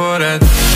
for that.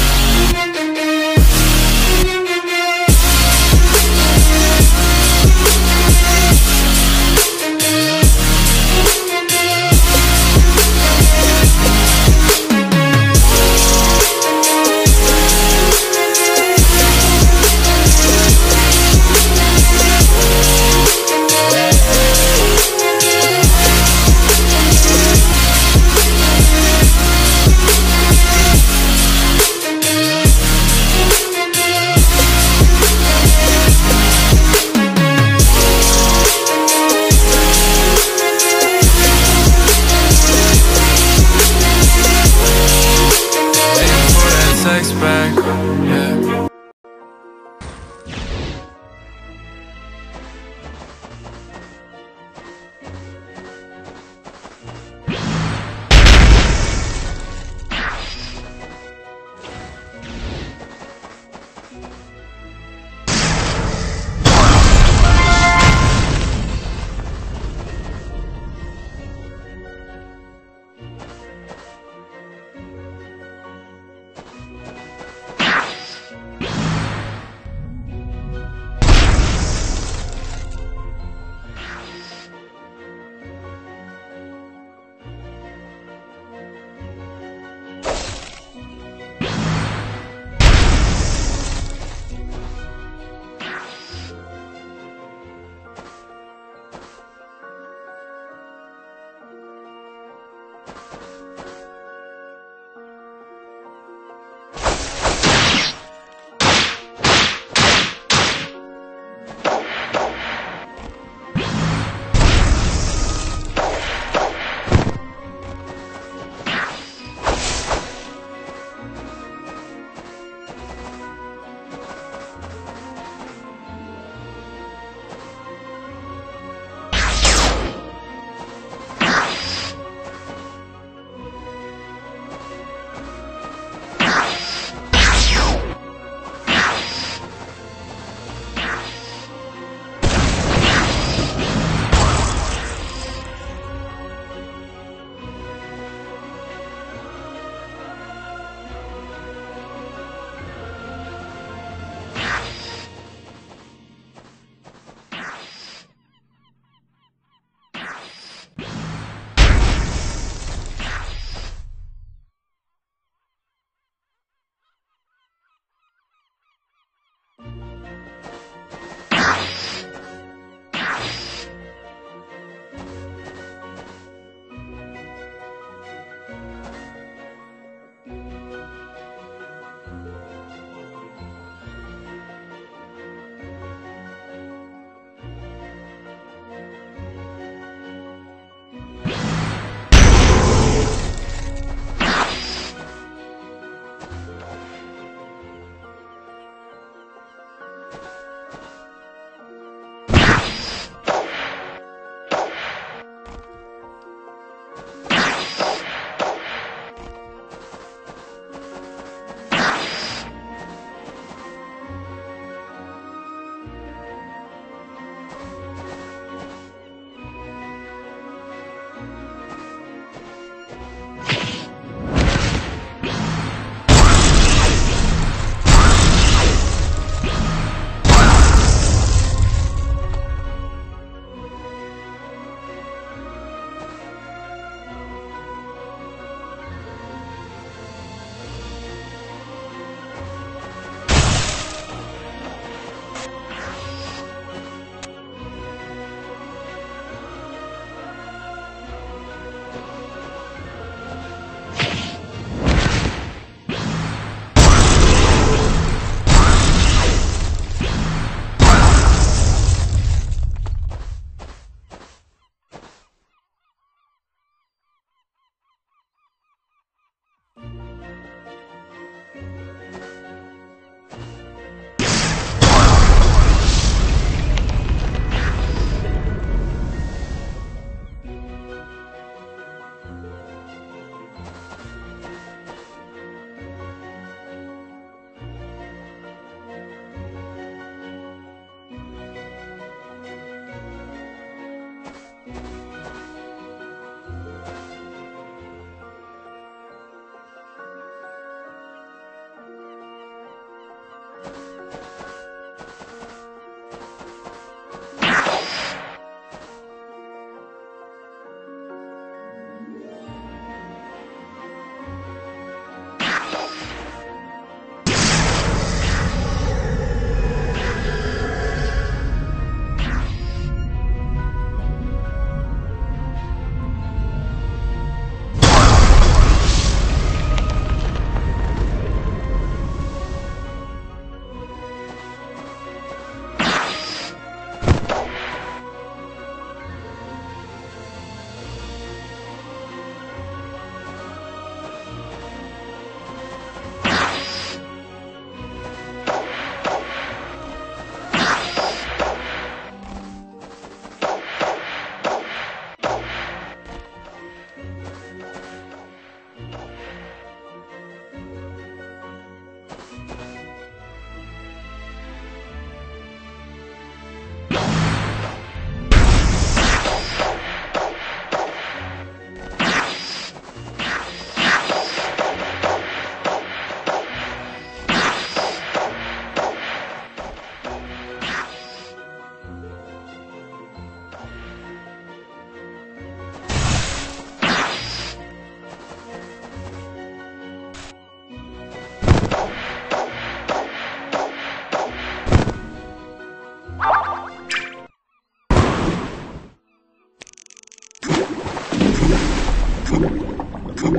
Come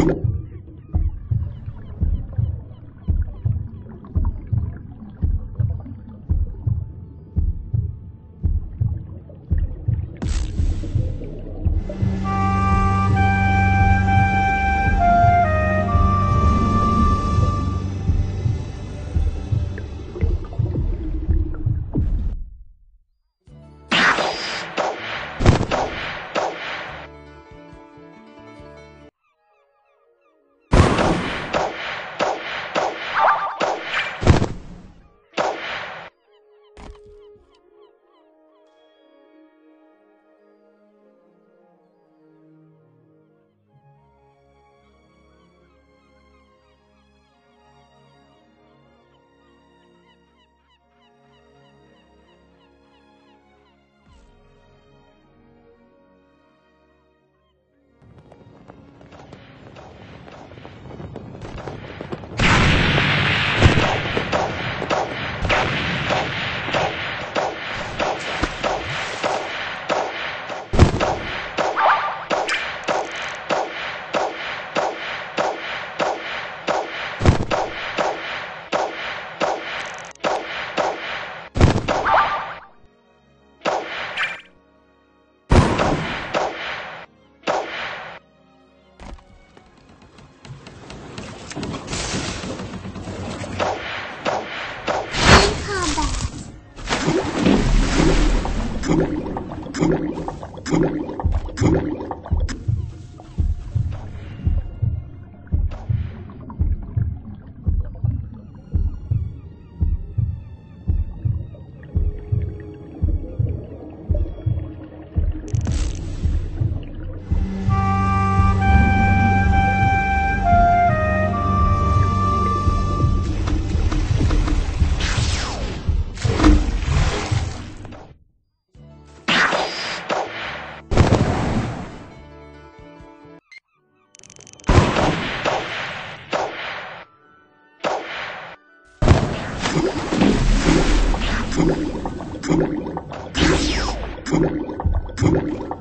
on. Thank you.